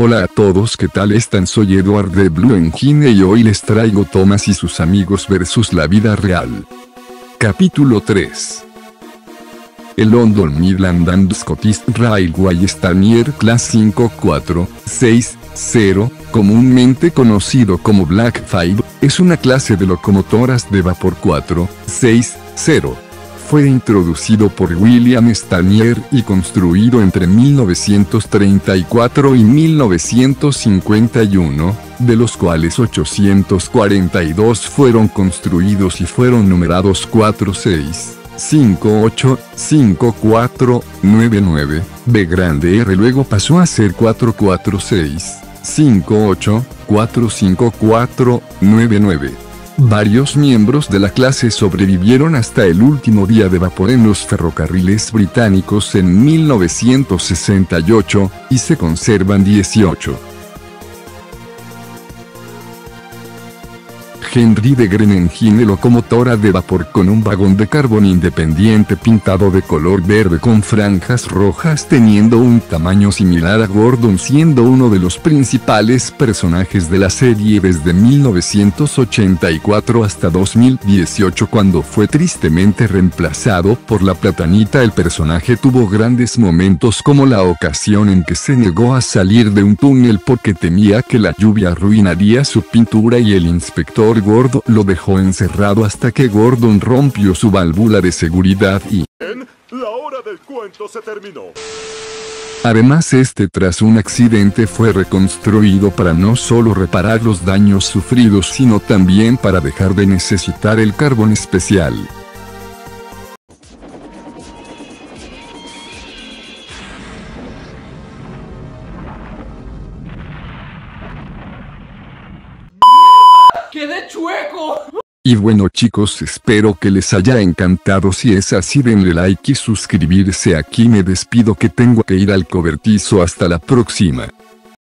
Hola a todos ¿qué tal están? Soy Edward de Blue Engine y hoy les traigo Thomas y sus amigos versus la vida real. Capítulo 3 el London Midland and Scottish Railway Stanier Class 5460, comúnmente conocido como Black 5, es una clase de locomotoras de vapor 460 fue introducido por William Stanier y construido entre 1934 y 1951, de los cuales 842 fueron construidos y fueron numerados 46. 58, 54, 99, B grande R luego pasó a ser 446, 58, 454, 99. Varios miembros de la clase sobrevivieron hasta el último día de vapor en los ferrocarriles británicos en 1968, y se conservan 18. Henry de Grenengine locomotora de vapor con un vagón de carbón independiente pintado de color verde con franjas rojas teniendo un tamaño similar a Gordon siendo uno de los principales personajes de la serie desde 1984 hasta 2018 cuando fue tristemente reemplazado por la platanita. El personaje tuvo grandes momentos como la ocasión en que se negó a salir de un túnel porque temía que la lluvia arruinaría su pintura y el inspector Gordo lo dejó encerrado hasta que Gordon rompió su válvula de seguridad y... La hora del cuento se terminó. Además este tras un accidente fue reconstruido para no solo reparar los daños sufridos sino también para dejar de necesitar el carbón especial. ¡Quedé chueco! Y bueno chicos espero que les haya encantado si es así denle like y suscribirse aquí me despido que tengo que ir al cobertizo hasta la próxima.